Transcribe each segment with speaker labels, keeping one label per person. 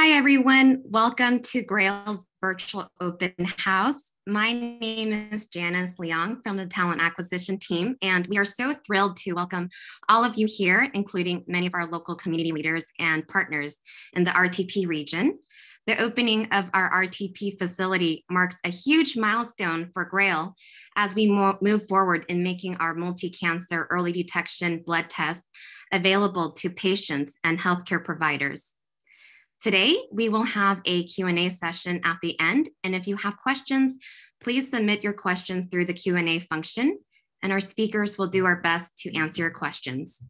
Speaker 1: Hi, everyone. Welcome to Grail's virtual open house. My name is Janice Leung from the talent acquisition team, and we are so thrilled to welcome all of you here, including many of our local community leaders and partners in the RTP region. The opening of our RTP facility marks a huge milestone for Grail as we move forward in making our multi-cancer early detection blood test available to patients and healthcare providers. Today, we will have a Q&A session at the end, and if you have questions, please submit your questions through the Q&A function, and our speakers will do our best to answer your questions.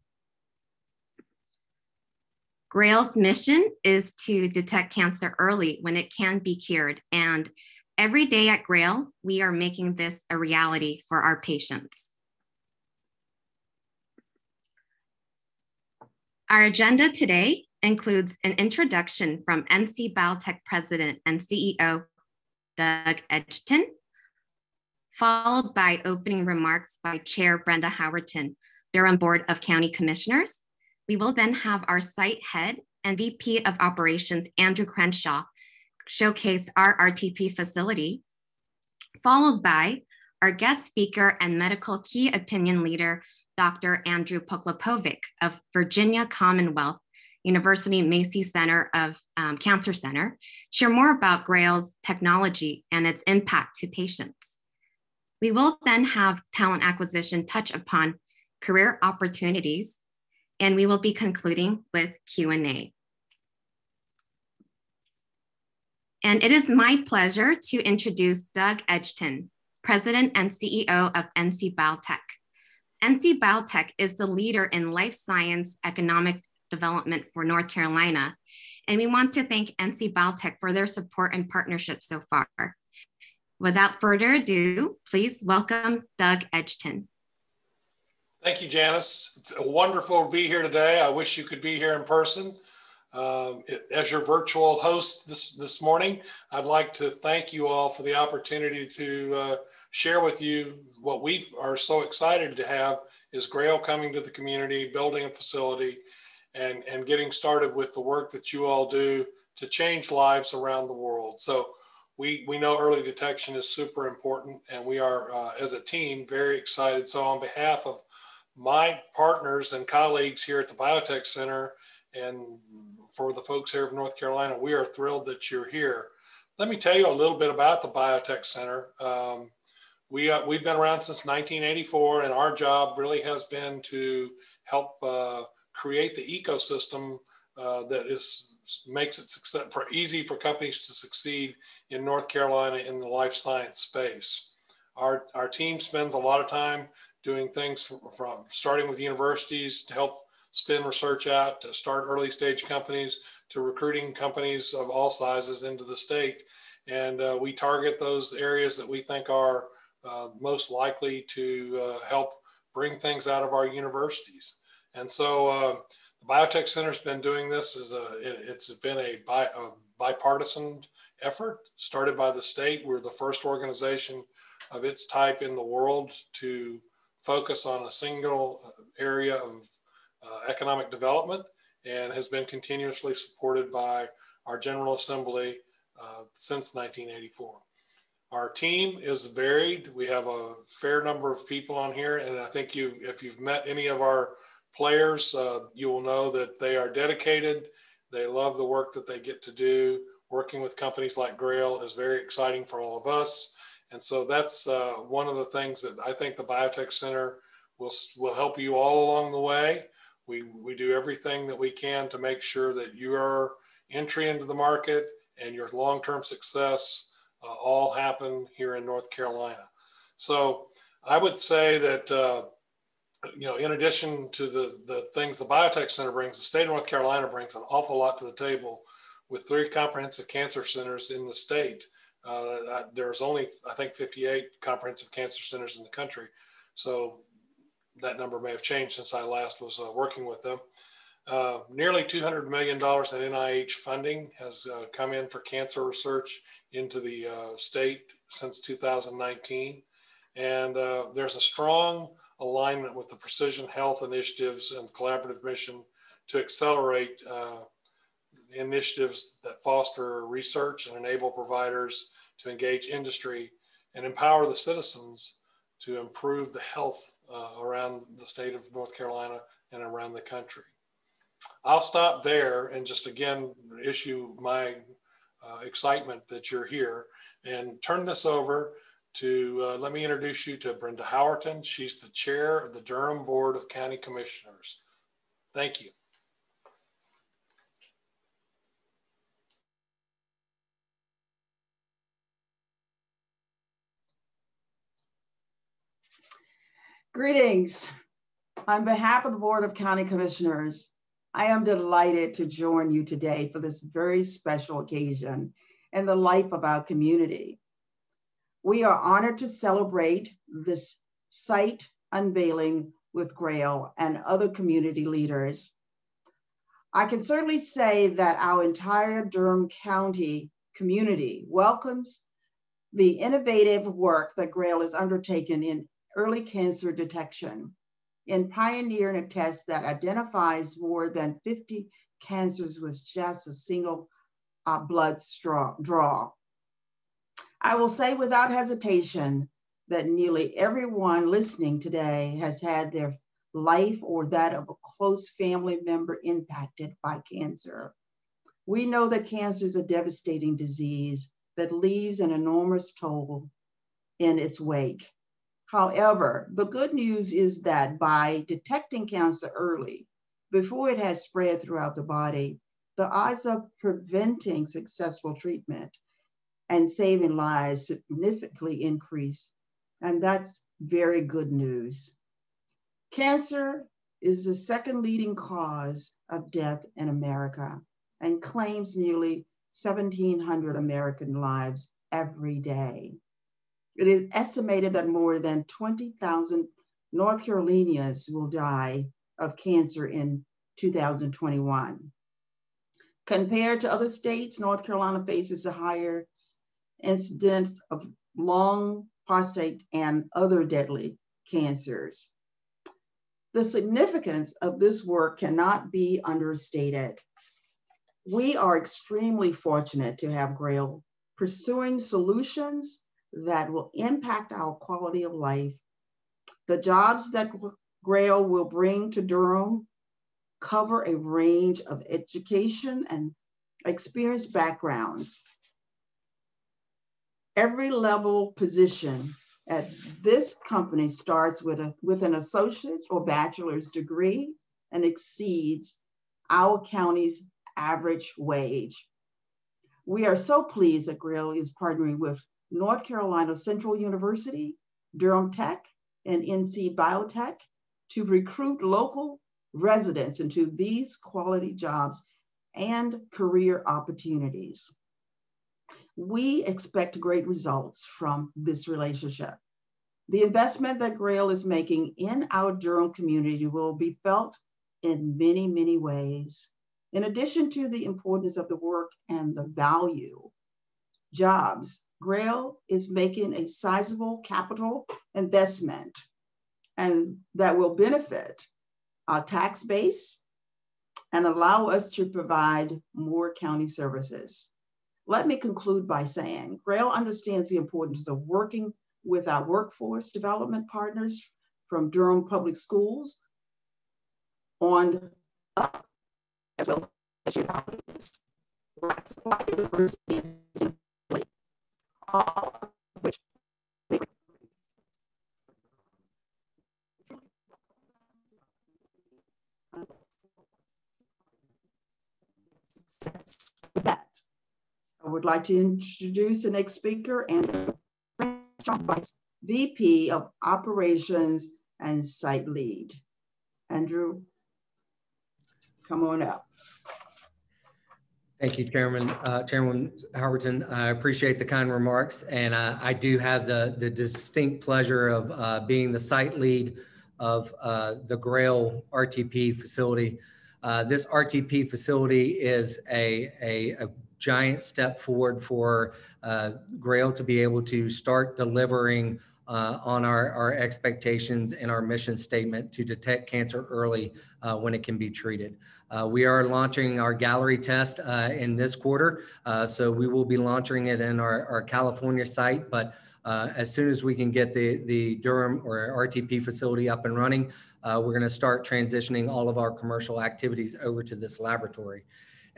Speaker 1: Grail's mission is to detect cancer early when it can be cured, and every day at Grail, we are making this a reality for our patients. Our agenda today includes an introduction from NC Biotech President and CEO, Doug Edgeton, followed by opening remarks by Chair Brenda Howerton, Durham Board of County Commissioners. We will then have our site head and VP of Operations, Andrew Crenshaw, showcase our RTP facility, followed by our guest speaker and medical key opinion leader, Dr. Andrew Poklepovic of Virginia Commonwealth University Massey Center of um, Cancer Center, share more about GRAIL's technology and its impact to patients. We will then have talent acquisition touch upon career opportunities, and we will be concluding with Q&A. And it is my pleasure to introduce Doug Edgeton, President and CEO of NC Biotech. NC Biotech is the leader in life science economic development for North Carolina. And we want to thank NC Biotech for their support and partnership so far. Without further ado, please welcome Doug Edgeton.
Speaker 2: Thank you, Janice. It's wonderful to be here today. I wish you could be here in person. Um, it, as your virtual host this, this morning, I'd like to thank you all for the opportunity to uh, share with you what we are so excited to have is Grail coming to the community, building a facility, and, and getting started with the work that you all do to change lives around the world. So we, we know early detection is super important and we are, uh, as a team, very excited. So on behalf of my partners and colleagues here at the Biotech Center and for the folks here of North Carolina, we are thrilled that you're here. Let me tell you a little bit about the Biotech Center. Um, we, uh, we've been around since 1984 and our job really has been to help uh, create the ecosystem uh, that is makes it success for easy for companies to succeed in North Carolina in the life science space. Our, our team spends a lot of time doing things from, from starting with universities to help spin research out, to start early stage companies, to recruiting companies of all sizes into the state. And uh, we target those areas that we think are uh, most likely to uh, help bring things out of our universities. And so uh, the Biotech Center has been doing this as a, it, has been a, bi, a, bipartisan effort started by the state. We're the first organization of its type in the world to focus on a single area of uh, economic development and has been continuously supported by our General Assembly uh, since 1984. Our team is varied. We have a fair number of people on here, and I think you, if you've met any of our players, uh, you will know that they are dedicated. They love the work that they get to do. Working with companies like Grail is very exciting for all of us. And so that's uh, one of the things that I think the Biotech Center will, will help you all along the way. We, we do everything that we can to make sure that your entry into the market and your long-term success uh, all happen here in North Carolina. So I would say that uh, you know, in addition to the, the things the Biotech Center brings, the state of North Carolina brings an awful lot to the table with three comprehensive cancer centers in the state. Uh, there's only, I think, 58 comprehensive cancer centers in the country. So that number may have changed since I last was uh, working with them. Uh, nearly $200 million in NIH funding has uh, come in for cancer research into the uh, state since 2019. And uh, there's a strong alignment with the precision health initiatives and collaborative mission to accelerate uh, initiatives that foster research and enable providers to engage industry and empower the citizens to improve the health uh, around the state of North Carolina and around the country. I'll stop there and just again issue my uh, excitement that you're here and turn this over to uh, let me introduce you to Brenda Howerton. She's the chair of the Durham Board of County Commissioners. Thank you.
Speaker 3: Greetings. On behalf of the Board of County Commissioners, I am delighted to join you today for this very special occasion in the life of our community. We are honored to celebrate this site unveiling with GRAIL and other community leaders. I can certainly say that our entire Durham County community welcomes the innovative work that GRAIL has undertaken in early cancer detection in pioneering a test that identifies more than 50 cancers with just a single uh, blood straw, draw. I will say without hesitation that nearly everyone listening today has had their life or that of a close family member impacted by cancer. We know that cancer is a devastating disease that leaves an enormous toll in its wake. However, the good news is that by detecting cancer early, before it has spread throughout the body, the odds of preventing successful treatment and saving lives significantly increase. And that's very good news. Cancer is the second leading cause of death in America and claims nearly 1,700 American lives every day. It is estimated that more than 20,000 North Carolinians will die of cancer in 2021. Compared to other states, North Carolina faces a higher incidence of lung, prostate, and other deadly cancers. The significance of this work cannot be understated. We are extremely fortunate to have GRAIL pursuing solutions that will impact our quality of life. The jobs that GRAIL will bring to Durham cover a range of education and experience backgrounds. Every level position at this company starts with, a, with an associate's or bachelor's degree and exceeds our county's average wage. We are so pleased that GRAIL is partnering with North Carolina Central University, Durham Tech, and NC Biotech to recruit local residents into these quality jobs and career opportunities. We expect great results from this relationship. The investment that GRAIL is making in our Durham community will be felt in many, many ways. In addition to the importance of the work and the value, jobs GRAIL is making a sizable capital investment and that will benefit our tax base and allow us to provide more county services. Let me conclude by saying GRAIL understands the importance of working with our workforce development partners from Durham Public Schools on up as well as your colleagues. That. I would like to introduce the next speaker, Andrew Vice VP of Operations and Site Lead. Andrew, come on up.
Speaker 4: Thank you, Chairman. Uh, Chairman Howerton, I appreciate the kind remarks, and uh, I do have the, the distinct pleasure of uh, being the site lead of uh, the GRAIL RTP facility. Uh, this RTP facility is a, a, a giant step forward for uh, GRAIL to be able to start delivering uh, on our, our expectations and our mission statement to detect cancer early uh, when it can be treated. Uh, we are launching our Galleri test uh, in this quarter, uh, so we will be launching it in our, our California site. But uh, as soon as we can get the, the Durham or RTP facility up and running, we're going to start transitioning all of our commercial activities over to this laboratory.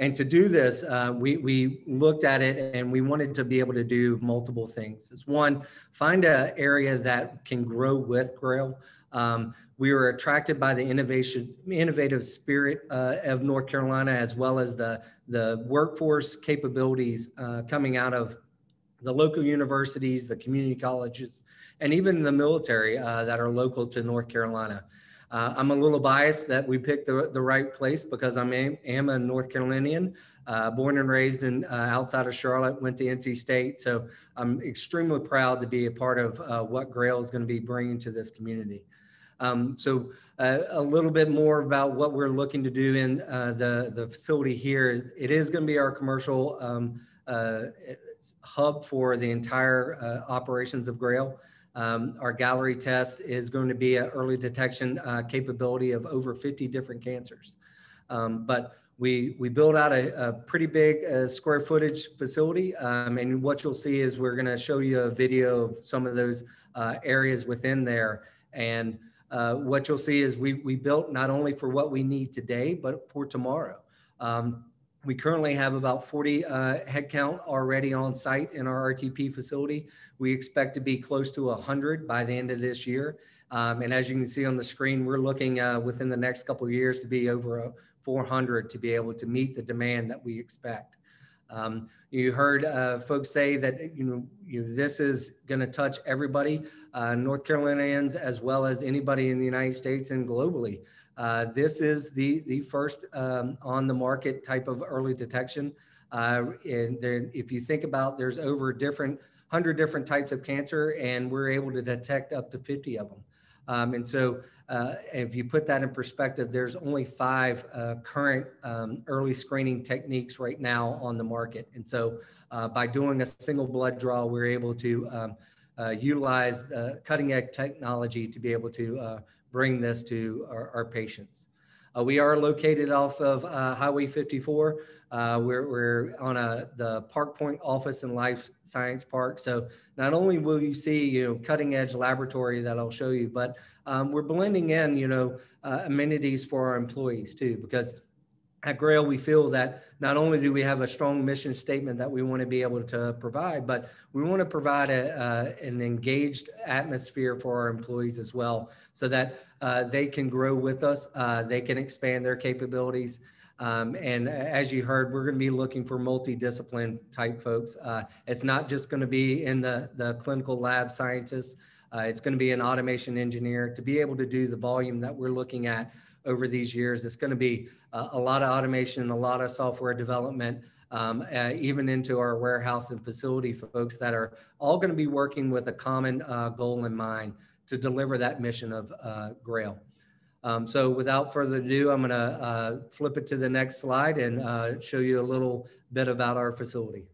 Speaker 4: And to do this, uh, we, we looked at it and we wanted to be able to do multiple things. It's one, find an area that can grow with Grail. Um, we were attracted by the innovation, innovative spirit uh, of North Carolina, as well as the, the workforce capabilities uh, coming out of the local universities, the community colleges, and even the military uh, that are local to North Carolina. Uh, I'm a little biased that we picked the, the right place because I'm a, am a North Carolinian, uh, born and raised in uh, outside of Charlotte, went to NC State. So I'm extremely proud to be a part of uh, what Grail is going to be bringing to this community. Um, so uh, a little bit more about what we're looking to do in uh, the, the facility here is it is going to be our commercial um, hub for the entire operations of Grail. Um, our Galleri test is going to be an early detection uh, capability of over 50 different cancers. Um, but we, we build out a, a pretty big uh, square footage facility. Um, and what you'll see is we're going to show you a video of some of those uh, areas within there. And uh, what you'll see is we, we built not only for what we need today, but for tomorrow. Um, we currently have about 40 uh, headcount already on site in our RTP facility. We expect to be close to 100 by the end of this year. Um, and as you can see on the screen, we're looking uh, within the next couple of years to be over uh, 400 to be able to meet the demand that we expect. Um, you heard uh, folks say that you know, you know this is going to touch everybody, uh, North Carolinians as well as anybody in the United States and globally. Uh, this is the, the first um, on the market type of early detection. Uh, and there, if you think about there's over different 100 different types of cancer and we're able to detect up to 50 of them. Um, and so uh, if you put that in perspective, there's only five uh, current um, early screening techniques right now on the market. And so uh, by doing a single blood draw, we're able to um, uh, utilize cutting edge technology to be able to bring this to our, our patients. Uh, we are located off of uh, Highway 54. Uh, we're, we're on a, the Park Point Office and Life Science Park. So not only will you see, you know, cutting edge laboratory that I'll show you, but um, we're blending in, you know, uh, amenities for our employees too, because at Grail, we feel that not only do we have a strong mission statement that we want to be able to provide, but we want to provide a, uh, an engaged atmosphere for our employees as well, so that uh, they can grow with us, uh, they can expand their capabilities. Um, and as you heard, we're going to be looking for multidiscipline type folks. Uh, it's not just going to be in the, the clinical lab scientists. Uh, it's going to be an automation engineer to be able to do the volume that we're looking at over these years. It's going to be uh, a lot of automation, a lot of software development, um, uh, even into our warehouse and facility folks that are all going to be working with a common uh, goal in mind to deliver that mission of uh, Grail. Um, so without further ado, I'm going to uh, flip it to the next slide and uh, show you a little bit about our facility.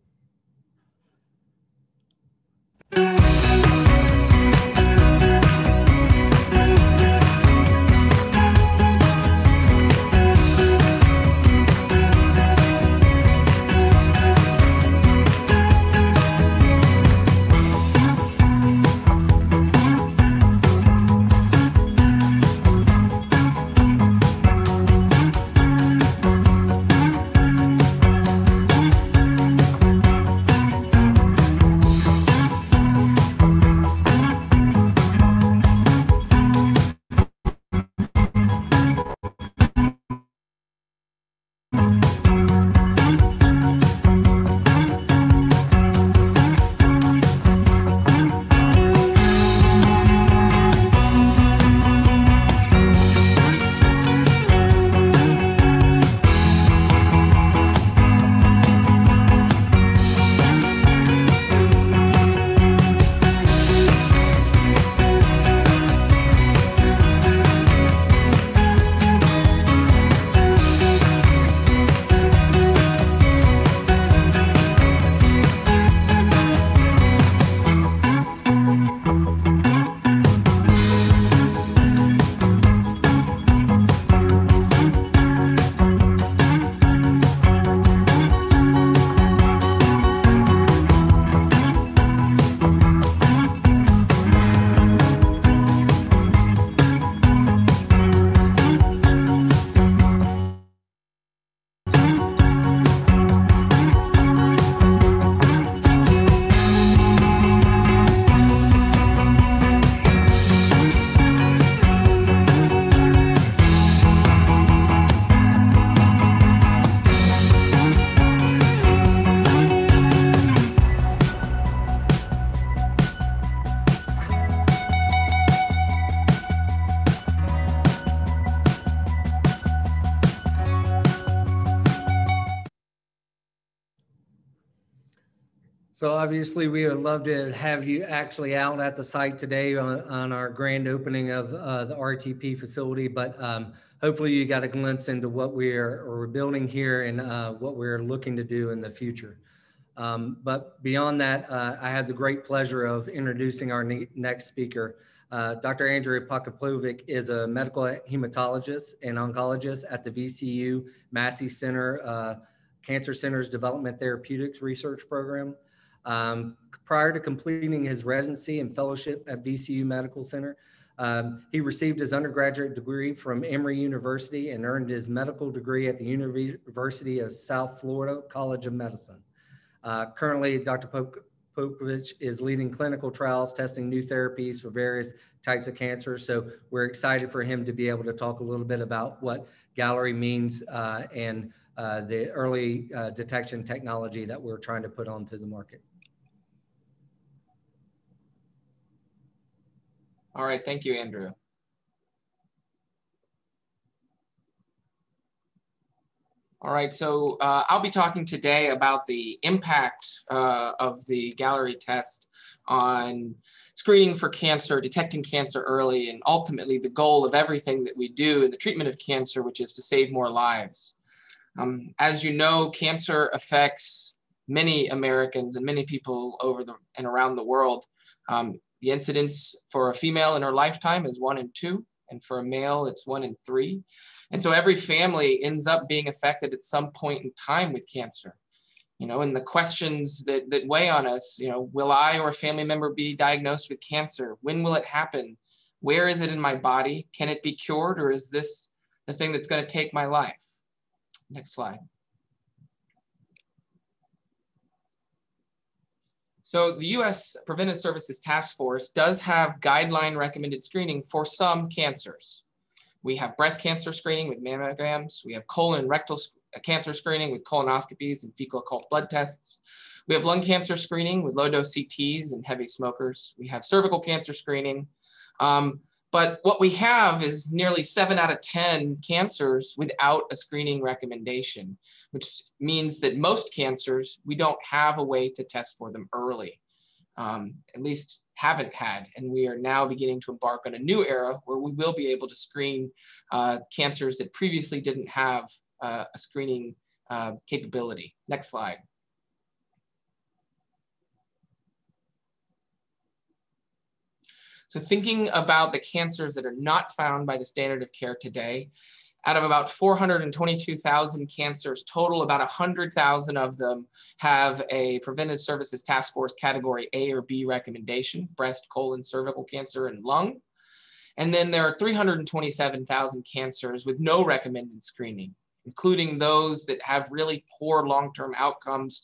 Speaker 4: Obviously, we would love to have you actually out at the site today on, on our grand opening of uh, the RTP facility, but um, hopefully you got a glimpse into what we are we're building here and uh, what we're looking to do in the future. Um, but beyond that, uh, I have the great pleasure of introducing our ne next speaker. Uh, Dr. Andrew Poklepovic is a medical hematologist and oncologist at the VCU Massey Center uh, Cancer Center's Development Therapeutics Research Program. Um, prior to completing his residency and fellowship at VCU Medical Center, um, he received his undergraduate degree from Emory University and earned his medical degree at the University of South Florida College of Medicine. Uh, currently, Dr. Popovich is leading clinical trials testing new therapies for various types of cancer. So we're excited for him to be able to talk a little bit about what Galleri means uh, and uh, the early uh, detection technology that we're trying to put onto the market.
Speaker 5: All right, thank you, Andrew. All right, so uh, I'll be talking today about the impact uh, of the Galleri test on screening for cancer, detecting cancer early, and ultimately the goal of everything that we do in the treatment of cancer, which is to save more lives. Um, as you know, cancer affects many Americans and many people over the and around the world. Um, the incidence for a female in her lifetime is one in two, and for a male, it's one in three. And so every family ends up being affected at some point in time with cancer. You know, and the questions that, that weigh on us, you know, will I or a family member be diagnosed with cancer? When will it happen? Where is it in my body? Can it be cured or is this the thing that's going to take my life? Next slide. So the US Preventive Services Task Force does have guideline recommended screening for some cancers. We have breast cancer screening with mammograms. We have colon and rectal uh, cancer screening with colonoscopies and fecal occult blood tests. We have lung cancer screening with low dose CTs and heavy smokers. We have cervical cancer screening. Um, but what we have is nearly seven out of 10 cancers without a screening recommendation, which means that most cancers, we don't have a way to test for them early, um, at least haven't had. And we are now beginning to embark on a new era where we will be able to screen uh, cancers that previously didn't have uh, a screening uh, capability. Next slide. So thinking about the cancers that are not found by the standard of care today, out of about 422,000 cancers total, about 100,000 of them have a Preventive Services Task Force category A or B recommendation, breast, colon, cervical cancer, and lung. And then there are 327,000 cancers with no recommended screening, including those that have really poor long-term outcomes,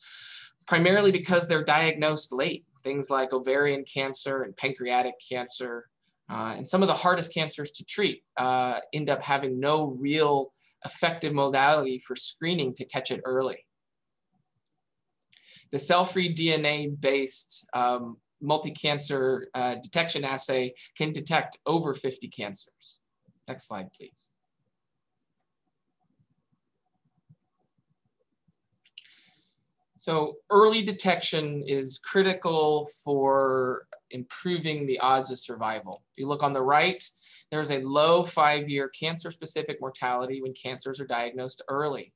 Speaker 5: primarily because they're diagnosed late things like ovarian cancer and pancreatic cancer, uh, and some of the hardest cancers to treat uh, end up having no real effective modality for screening to catch it early. The cell-free DNA-based um, multi-cancer uh, detection assay can detect over 50 cancers. Next slide, please. So early detection is critical for improving the odds of survival. If you look on the right, there's a low five-year cancer-specific mortality when cancers are diagnosed early,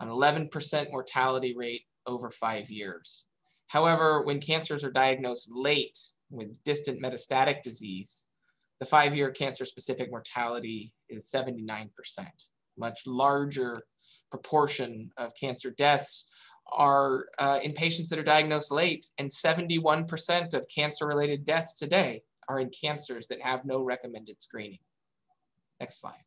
Speaker 5: an 11% mortality rate over five years. However, when cancers are diagnosed late with distant metastatic disease, the five-year cancer-specific mortality is 79%, much larger proportion of cancer deaths are uh, in patients that are diagnosed late, and 71% of cancer-related deaths today are in cancers that have no recommended screening. Next slide.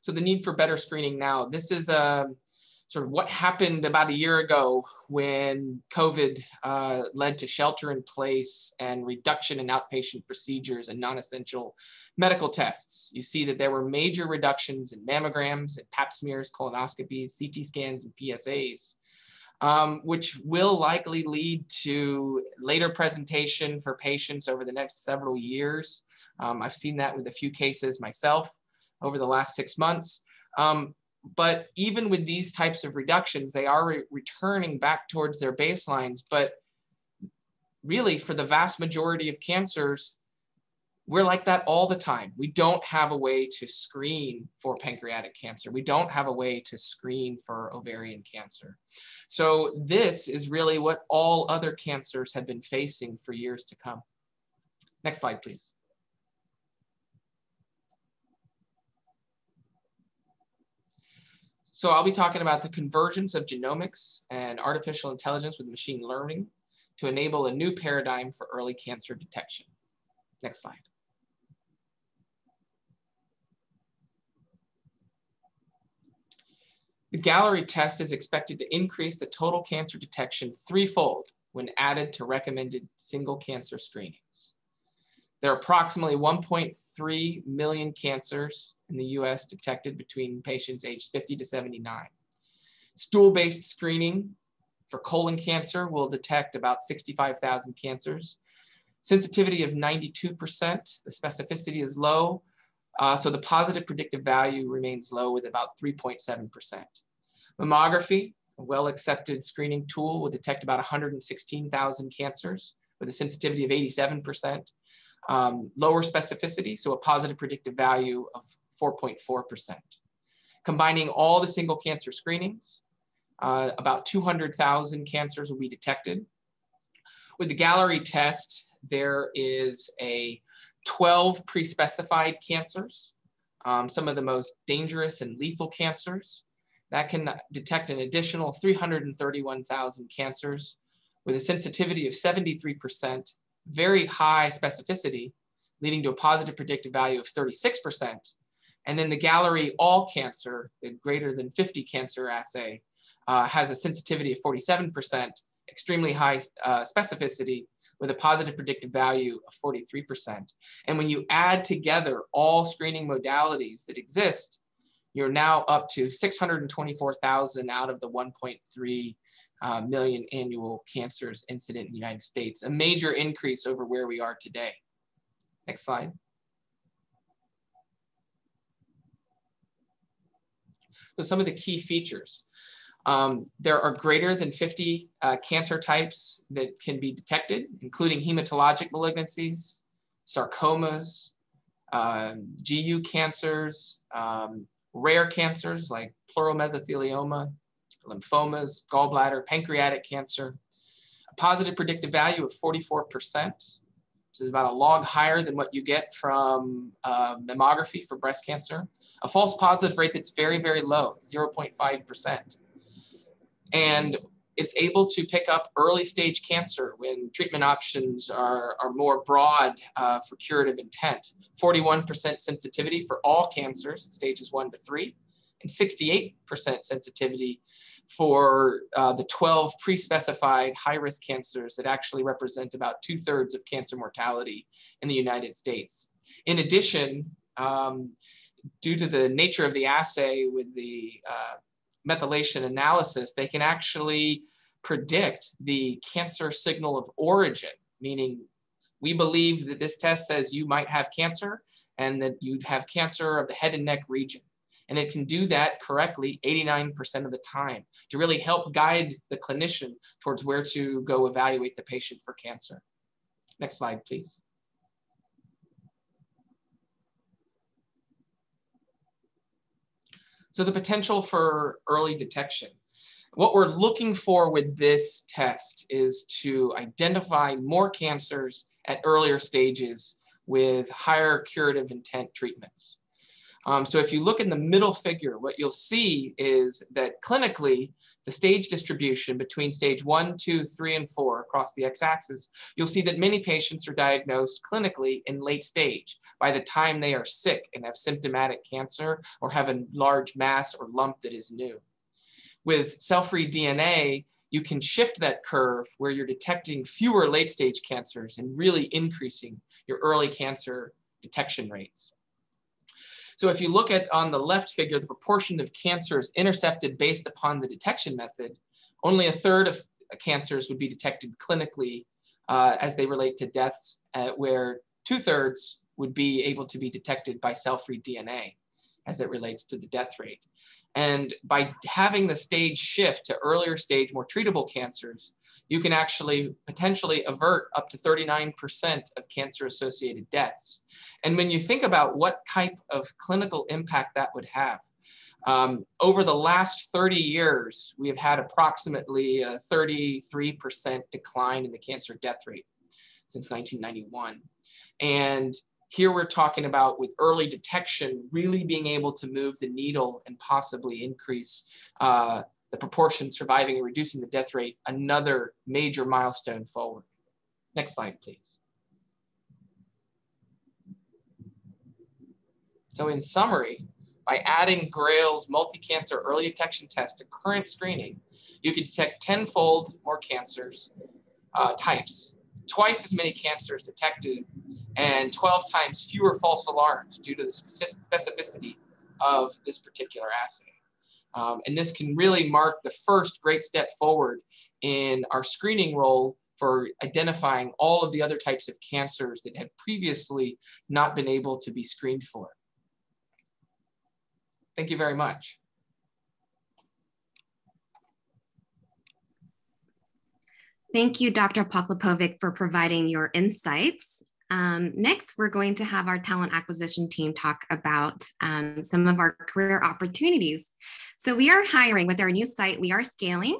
Speaker 5: So the need for better screening now. This is a, um, sort of what happened about a year ago when COVID uh, led to shelter in place and reduction in outpatient procedures and non-essential medical tests. You see that there were major reductions in mammograms and pap smears, colonoscopies, CT scans, and PSAs. Um, which will likely lead to later presentation for patients over the next several years. Um, I've seen that with a few cases myself over the last six months. Um, but even with these types of reductions, they are re returning back towards their baselines. But really, for the vast majority of cancers, we're like that all the time. We don't have a way to screen for pancreatic cancer. We don't have a way to screen for ovarian cancer. So this is really what all other cancers have been facing for years to come. Next slide, please. So I'll be talking about the convergence of genomics and artificial intelligence with machine learning to enable a new paradigm for early cancer detection. Next slide. The Galleri test is expected to increase the total cancer detection threefold when added to recommended single cancer screenings. There are approximately 1.3 million cancers in the US detected between patients aged 50 to 79. Stool-based screening for colon cancer will detect about 65,000 cancers. Sensitivity of 92%, the specificity is low, uh, so the positive predictive value remains low with about 3.7%. Mammography, a well-accepted screening tool, will detect about 116,000 cancers with a sensitivity of 87%. Um, lower specificity, so a positive predictive value of 4.4%. Combining all the single cancer screenings, uh, about 200,000 cancers will be detected. With the Galleri test, there is a 12 pre-specified cancers, um, some of the most dangerous and lethal cancers. That can detect an additional 331,000 cancers with a sensitivity of 73%, very high specificity, leading to a positive predictive value of 36%. And then the Galleri all cancer, the greater than 50 cancer assay, uh, has a sensitivity of 47%, extremely high uh, specificity, with a positive predictive value of 43%. And when you add together all screening modalities that exist, you're now up to 624,000 out of the 1.3 uh, million annual cancers incident in the United States, a major increase over where we are today. Next slide. So some of the key features. Um, there are greater than 50 uh, cancer types that can be detected, including hematologic malignancies, sarcomas, um, GU cancers, um, rare cancers like pleural mesothelioma, lymphomas, gallbladder, pancreatic cancer, a positive predictive value of 44%, which is about a log higher than what you get from uh, mammography for breast cancer, a false positive rate that's very, very low, 0.5% and it's able to pick up early stage cancer when treatment options are, are more broad uh, for curative intent. 41% sensitivity for all cancers, stages one to three, and 68% sensitivity for uh, the 12 pre-specified high-risk cancers that actually represent about two-thirds of cancer mortality in the United States. In addition, um, due to the nature of the assay with the uh, methylation analysis, they can actually predict the cancer signal of origin, meaning we believe that this test says you might have cancer and that you'd have cancer of the head and neck region. And it can do that correctly 89% of the time to really help guide the clinician towards where to go evaluate the patient for cancer. Next slide, please. So the potential for early detection. What we're looking for with this test is to identify more cancers at earlier stages with higher curative intent treatments. Um, so if you look in the middle figure, what you'll see is that clinically, the stage distribution between stage one, two, three, and four across the x-axis, you'll see that many patients are diagnosed clinically in late stage by the time they are sick and have symptomatic cancer or have a large mass or lump that is new. With cell-free DNA, you can shift that curve where you're detecting fewer late stage cancers and really increasing your early cancer detection rates. So if you look at on the left figure, the proportion of cancers intercepted based upon the detection method, only a third of cancers would be detected clinically uh, as they relate to deaths, uh, where two thirds would be able to be detected by cell-free DNA. as it relates to the death rate. And by having the stage shift to earlier stage, more treatable cancers, you can actually potentially avert up to 39% of cancer associated deaths. And when you think about what type of clinical impact that would have, um, over the last 30 years, we have had approximately a 33% decline in the cancer death rate since 1991. And here we're talking about with early detection, really being able to move the needle and possibly increase uh, the proportion surviving and reducing the death rate, another major milestone forward. Next slide, please. So in summary, by adding GRAIL's multi-cancer early detection test to current screening, you can detect tenfold more cancers uh, types, twice as many cancers detected, and 12 times fewer false alarms due to the specificity of this particular assay. Um, and this can really mark the first great step forward in our screening role for identifying all of the other types of cancers that had previously not been able to be screened for. Thank you very much.
Speaker 1: Thank you, Dr. Poklepovic, for providing your insights. Um, next, we're going to have our talent acquisition team talk about um, some of our career opportunities. So we are hiring with our new site, we are scaling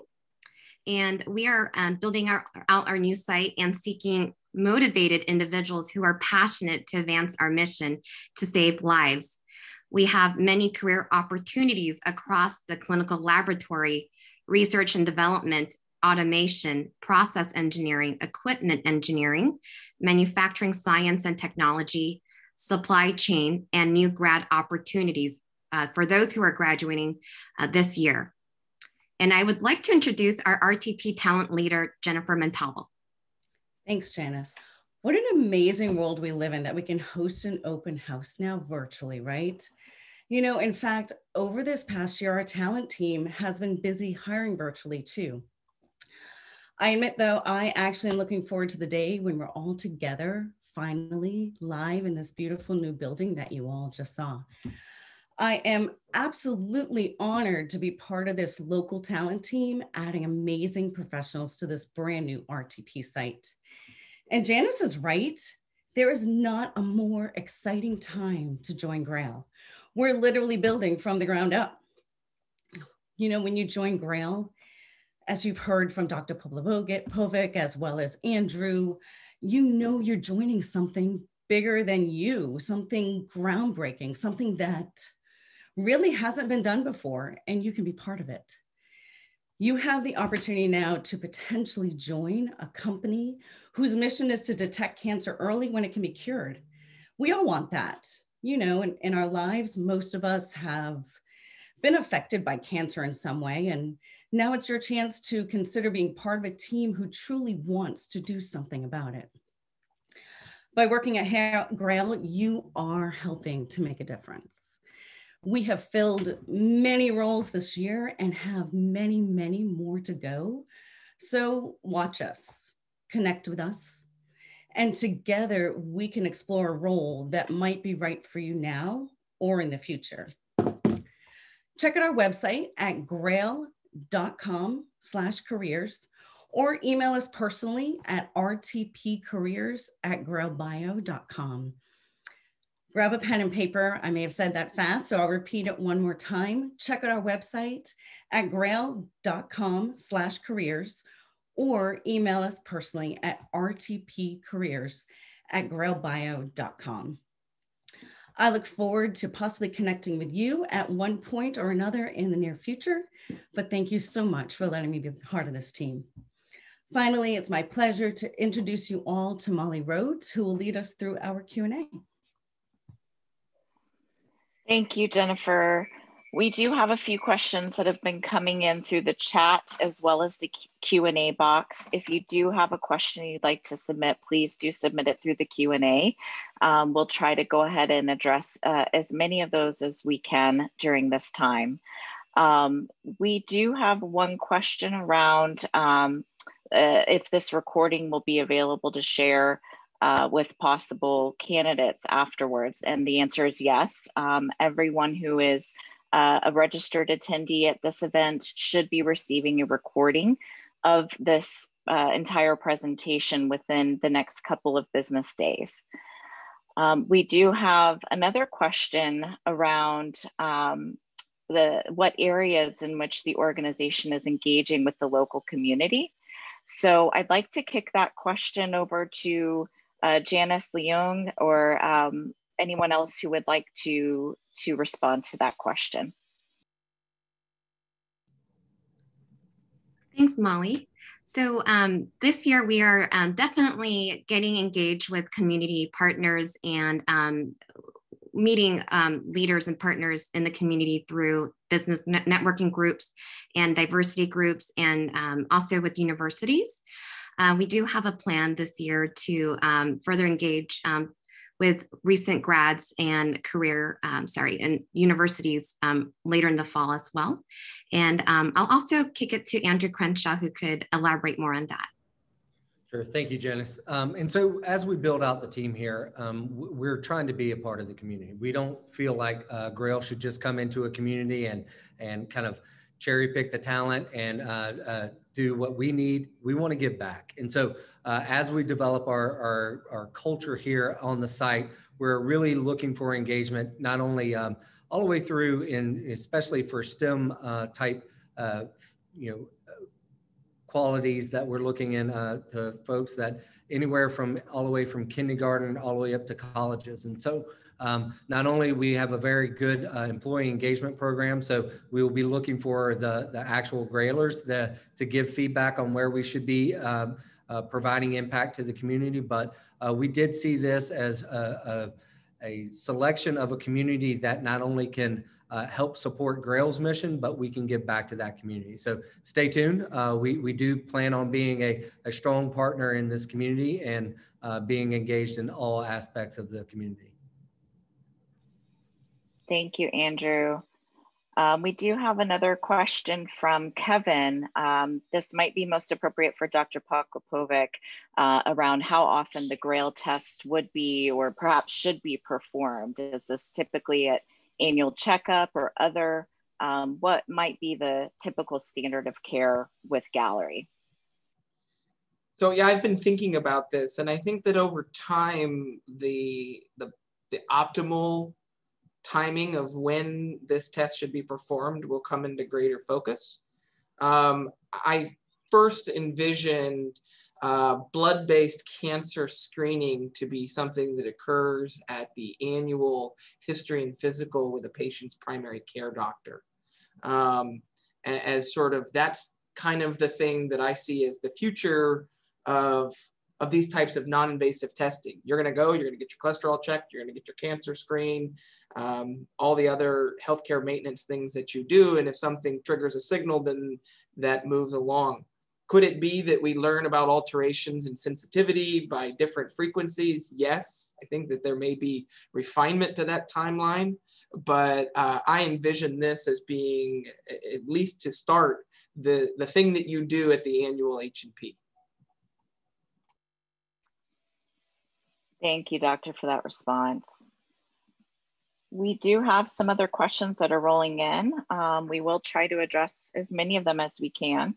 Speaker 1: and we are um, building our, out our new site and seeking motivated individuals who are passionate to advance our mission to save lives. We have many career opportunities across the clinical laboratory, research and development, automation, process engineering, equipment engineering, manufacturing science and technology, supply chain, and new grad opportunities uh, for those who are graduating uh, this year. And I would like to introduce our RTP talent leader, Jennifer Montalvo.
Speaker 6: Thanks, Janice. What an amazing world we live in that we can host an open house now virtually, right? You know, in fact, over this past year, our talent team has been busy hiring virtually too. I admit, though, I actually am looking forward to the day when we're all together, finally live in this beautiful new building that you all just saw. I am absolutely honored to be part of this local talent team, adding amazing professionals to this brand new RTP site. And Janice is right. There is not a more exciting time to join GRAIL. We're literally building from the ground up. You know, when you join GRAIL, as you've heard from Dr. Pavlovic as well as Andrew, you know you're joining something bigger than you, something groundbreaking, something that really hasn't been done before, and you can be part of it. You have the opportunity now to potentially join a company whose mission is to detect cancer early when it can be cured. We all want that. You know, in, in our lives, most of us have been affected by cancer in some way. And now it's your chance to consider being part of a team who truly wants to do something about it. By working at GRAIL, you are helping to make a difference. We have filled many roles this year and have many, many more to go. So watch us connect with us. And together we can explore a role that might be right for you now or in the future. Check out our website at grail.com slash careers or email us personally at rtpcareers at grailbio.com. Grab a pen and paper. I may have said that fast, so I'll repeat it one more time. Check out our website at grail.com slash careers or email us personally at rtpcareers at grailbio.com. I look forward to possibly connecting with you at one point or another in the near future, but thank you so much for letting me be part of this team. Finally, it's my pleasure to introduce you all to Molly Rhodes, who will lead us through our Q&A.
Speaker 7: Thank you, Jennifer. We do have a few questions that have been coming in through the chat as well as the Q&A box. If you do have a question you'd like to submit, please do submit it through the Q&A. Um, we'll try to go ahead and address uh, as many of those as we can during this time. Um, we do have one question around um, uh, if this recording will be available to share uh, with possible candidates afterwards? And the answer is yes. Um, everyone who is uh, a registered attendee at this event should be receiving a recording of this uh, entire presentation within the next couple of business days. Um, we do have another question around um, the what areas in which the organization is engaging with the local community. So I'd like to kick that question over to uh, Janice Leung or um, anyone else who would like to, to respond to that question.
Speaker 1: Thanks, Molly. So um, this year we are um, definitely getting engaged with community partners and um, meeting um, leaders and partners in the community through business networking groups and diversity groups and um, also with universities. Uh, we do have a plan this year to um, further engage with recent grads and career, um, sorry, and universities um, later in the fall as well. And um, I'll also kick it to Andrew Crenshaw, who could elaborate more on that.
Speaker 4: Sure. Thank you, Janice. Um, and so as we build out the team here, um, we're trying to be a part of the community. We don't feel like uh, Grail should just come into a community and, and kind of cherry pick the talent and uh, uh, do what we need. We want to give back. And so uh, as we develop our, our, our, culture here on the site, we're really looking for engagement, not only um, all the way through in, especially for STEM uh, type, uh, you know, qualities that we're looking in uh, to folks that anywhere from all the way from kindergarten all the way up to colleges. And so um, not only we have a very good uh, employee engagement program, so we will be looking for the, the actual grailers the, to give feedback on where we should be um, uh, providing impact to the community. But uh, we did see this as a, a, a, selection of a community that not only can uh, help support Grail's mission, but we can give back to that community. So stay tuned. Uh, we, we do plan on being a, a strong partner in this community and uh, being engaged in all aspects of the community.
Speaker 7: Thank you, Andrew. Um, we do have another question from Kevin. Um, this might be most appropriate for Dr. Poklepovic uh, around how often the GRAIL test would be or perhaps should be performed. Is this typically at annual checkup or other, um, what might be the typical standard of care with Galleri?
Speaker 5: So yeah, I've been thinking about this, and I think that over time, the the, the optimal timing of when this test should be performed will come into greater focus. Um, I first envisioned uh, blood-based cancer screening to be something that occurs at the annual history and physical with a patient's primary care doctor. Um, as sort of, that's kind of the thing that I see as the future of, of these types of non-invasive testing. You're gonna go, you're gonna get your cholesterol checked, you're gonna get your cancer screen, um, all the other healthcare maintenance things that you do. And if something triggers a signal, then that moves along. Could it be that we learn about alterations in sensitivity by different frequencies? Yes, I think that there may be refinement to that timeline, but uh, I envision this as being, at least to start, the, the thing that you do at the annual H&P.
Speaker 7: Thank you, doctor, for that response. We do have some other questions that are rolling in. Um, we will try to address as many of them as we can.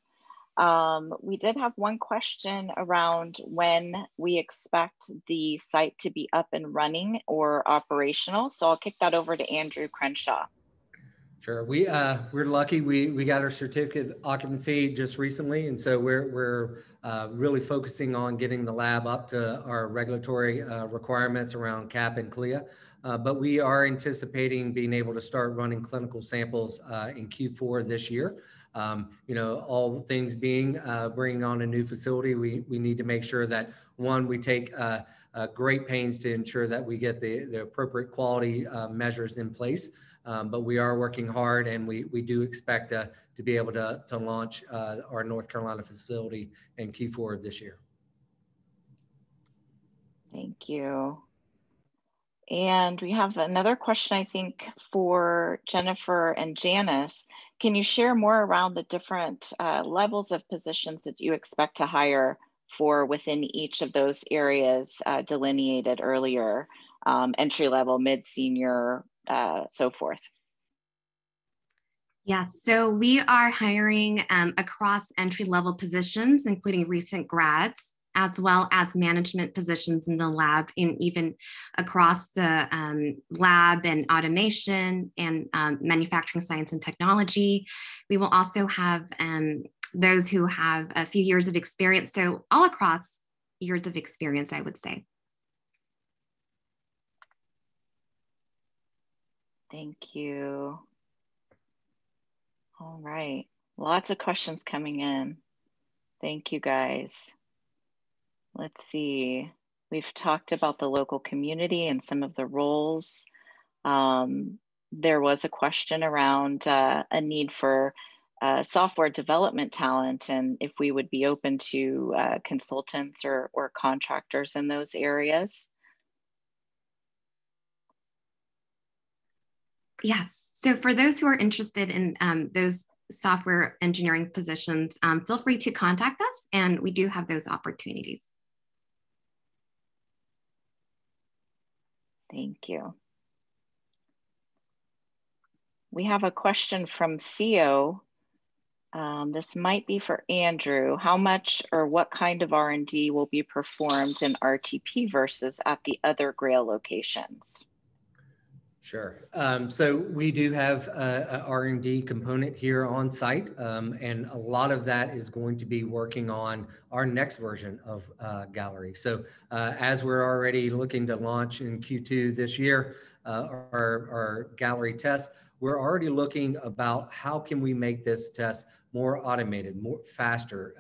Speaker 7: Um, we did have one question around when we expect the site to be up and running or operational. So I'll kick that over to Andrew Crenshaw.
Speaker 4: Sure. We uh, we're lucky. We we got our certificate of occupancy just recently, and so we're we're uh, really focusing on getting the lab up to our regulatory uh, requirements around CAP and CLIA. Uh, but we are anticipating being able to start running clinical samples uh, in Q4 this year. Um, you know, all things being uh, bringing on a new facility, we, we need to make sure that one, we take great pains to ensure that we get the, the appropriate quality measures in place. Um, but we are working hard and we, we do expect to be able to, to launch uh, our North Carolina facility in Q4 of this year.
Speaker 7: Thank you. And we have another question, I think, for Jennifer and Janice. Can you share more around the different uh, levels of positions that you expect to hire for within each of those areas uh, delineated earlier, um, entry level, mid senior, uh, so forth.
Speaker 1: Yes, so we are hiring um, across entry level positions, including recent grads, as well as management positions in the lab, and even across the um, lab and automation and um, manufacturing science and technology. We will also have um, those who have a few years of experience. So, all across years of experience, I would say.
Speaker 7: Thank you. All right. Lots of questions coming in. Thank you guys. Let's see. We've talked about the local community and some of the roles. Um, there was a question around uh, a need for uh, software development talent and if we would be open to uh, consultants or, or contractors in those areas.
Speaker 1: Yes. So for those who are interested in um, those software engineering positions, um, feel free to contact us and we do have those opportunities.
Speaker 7: Thank you. We have a question from Theo. Um, this might be for Andrew. How much or what kind of R&D will be performed in RTP versus at the other GRAIL locations?
Speaker 4: Sure. Um, so we do have a, a R&D component here on site, um, and a lot of that is going to be working on our next version of uh, Galleri. So uh, as we're already looking to launch in Q2 this year, uh, our, our Galleri test, we're already looking about how can we make this test more automated, more faster,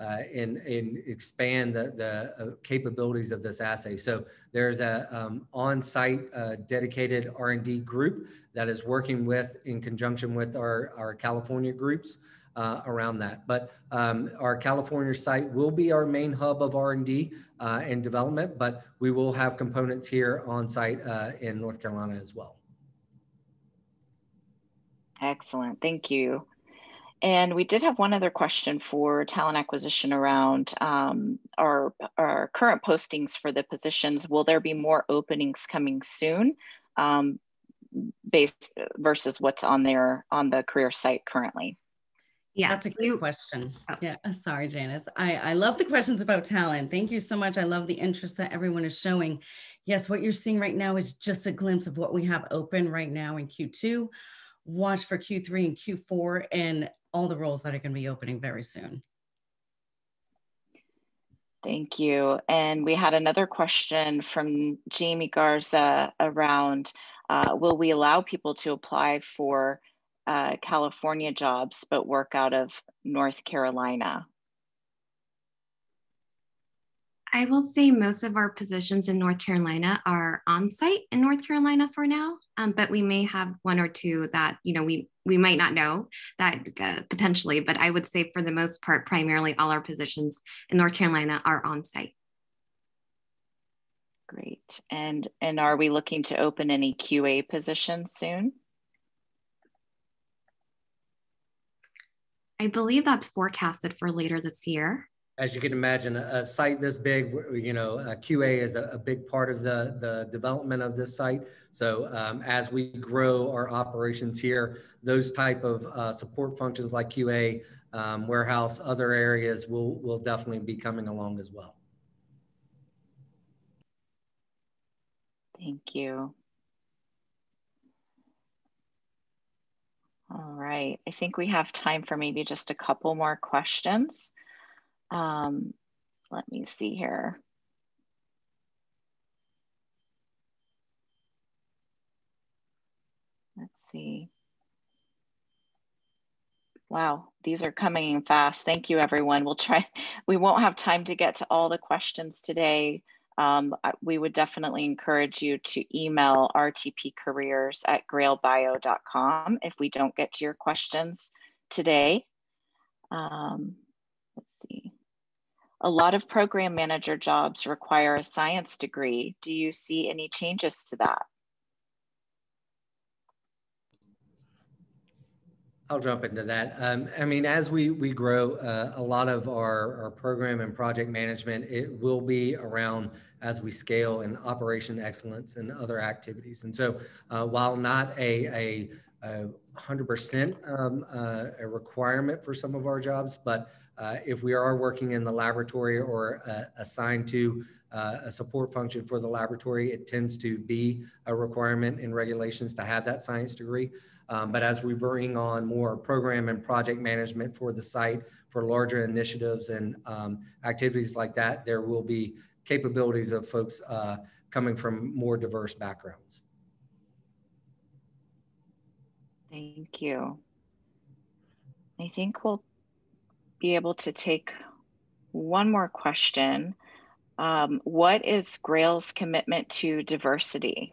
Speaker 4: uh, and, and expand the, the uh, capabilities of this assay. So there's a um, on-site uh, dedicated R&D group that is working with in conjunction with our, our California groups uh, around that. But um, our California site will be our main hub of R&D uh, and development, but we will have components here on site uh, in North Carolina as well.
Speaker 7: Excellent, thank you. And we did have one other question for talent acquisition around um, our, our current postings for the positions. Will there be more openings coming soon um, based versus what's on there on the career site currently?
Speaker 6: Yeah, that's a great question. Oh. Yeah, sorry, Janice. I, I love the questions about talent. Thank you so much. I love the interest that everyone is showing. Yes, what you're seeing right now is just a glimpse of what we have open right now in Q2 watch for Q3 and Q4 and all the roles that are going to be opening very soon.
Speaker 7: Thank you. And we had another question from Jamie Garza around uh, will we allow people to apply for uh, California jobs but work out of North Carolina?
Speaker 1: I will say most of our positions in North Carolina are on site in North Carolina for now, um, but we may have one or two that you know we we might not know that uh, potentially. But I would say for the most part, primarily all our positions in North Carolina are on site.
Speaker 7: Great, and and are we looking to open any QA positions soon?
Speaker 1: I believe that's forecasted for later this year
Speaker 4: as you can imagine, a, site this big, you know, QA is a, a, big part of the, the development of this site. So um, as we grow our operations here, those type of uh, support functions like QA, um, warehouse, other areas will, will definitely be coming along as well.
Speaker 7: Thank you. All right, I think we have time for maybe just a couple more questions. Um, let me see here. Let's see. Wow, these are coming fast. Thank you, everyone. We'll try, we won't have time to get to all the questions today. Um, we would definitely encourage you to email rtpcareers at grailbio.com if we don't get to your questions today. Um. A lot of program manager jobs require a science degree. Do you see any changes to that?
Speaker 4: I'll jump into that. Um, I mean, as we we grow, uh, a lot of our, our program and project management, it will be around as we scale and operation excellence and other activities. And so uh, while not a, a, a 100% um, uh, a requirement for some of our jobs, but uh, if we are working in the laboratory or uh, assigned to uh, a support function for the laboratory, it tends to be a requirement in regulations to have that science degree. Um, but as we bring on more program and project management for the site for larger initiatives and um, activities like that, there will be capabilities of folks uh, coming from more diverse backgrounds.
Speaker 7: Thank you. I think we'll be able to take one more question. Um, what is GRAIL's commitment to diversity?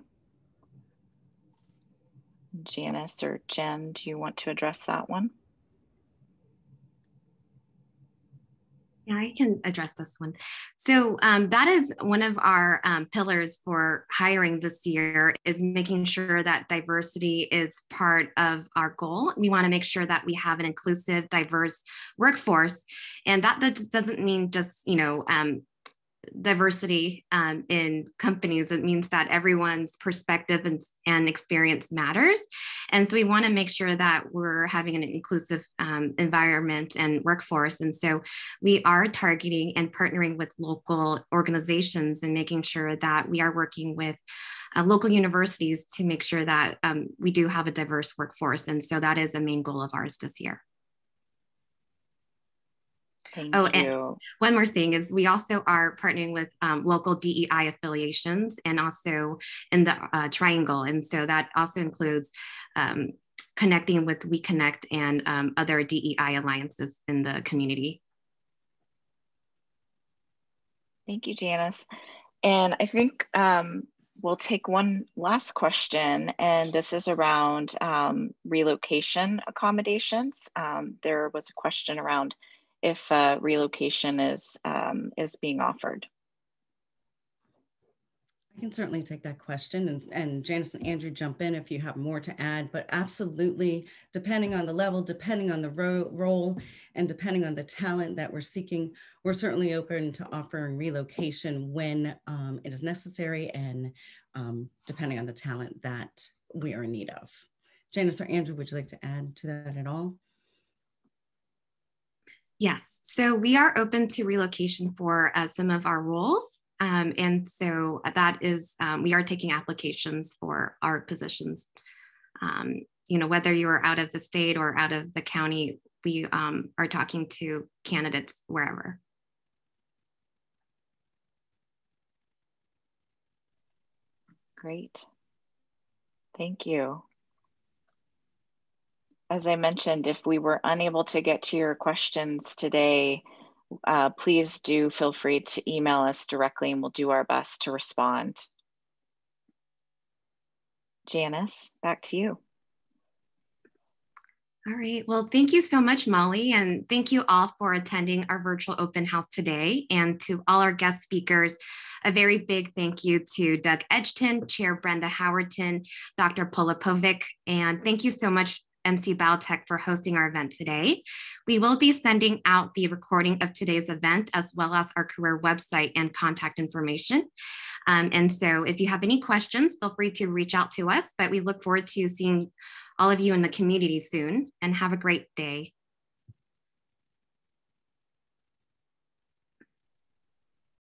Speaker 7: Janice or Jen, do you want to address that one?
Speaker 1: Yeah, I can address this one. So um, that is one of our um, pillars for hiring this year is making sure that diversity is part of our goal. We want to make sure that we have an inclusive, diverse workforce, and that, that doesn't mean just you know um, diversity um, in companies. It means that everyone's perspective and, and experience matters. And so we want to make sure that we're having an inclusive um, environment and workforce. And so we are targeting and partnering with local organizations and making sure that we are working with uh, local universities to make sure that um, we do have a diverse workforce. And so that is a main goal of ours this year.
Speaker 7: Thank oh, you. and
Speaker 1: one more thing is we also are partnering with um, local DEI affiliations and also in the uh, triangle. And so that also includes um, connecting with We Connect and um, other DEI alliances in the community.
Speaker 7: Thank you, Janice. And I think um, we'll take one last question, and this is around um, relocation accommodations. Um, there was a question around if uh, relocation is, um, is being offered.
Speaker 6: I can certainly take that question and, and Janice and Andrew jump in if you have more to add, but absolutely, depending on the level, depending on the ro role, and depending on the talent that we're seeking, we're certainly open to offering relocation when um, it is necessary and um, depending on the talent that we are in need of. Janice or Andrew, would you like to add to that at all?
Speaker 1: Yes, so we are open to relocation for uh, some of our roles. Um, and so that is, um, we are taking applications for our positions. Um, you know, whether you're out of the state or out of the county, we um, are talking to candidates wherever.
Speaker 7: Great. Thank you as I mentioned, if we were unable to get to your questions today, uh, please do feel free to email us directly and we'll do our best to respond. Janice, back to you.
Speaker 1: All right. Well, thank you so much, Molly. And thank you all for attending our virtual open house today. And to all our guest speakers, a very big thank you to Doug Edgeton, Chair Brenda Howerton, Dr. Poklepovic, and thank you so much NC Biotech for hosting our event today. We will be sending out the recording of today's event as well as our career website and contact information. Um, and so if you have any questions, feel free to reach out to us, but we look forward to seeing all of you in the community soon and have a great day.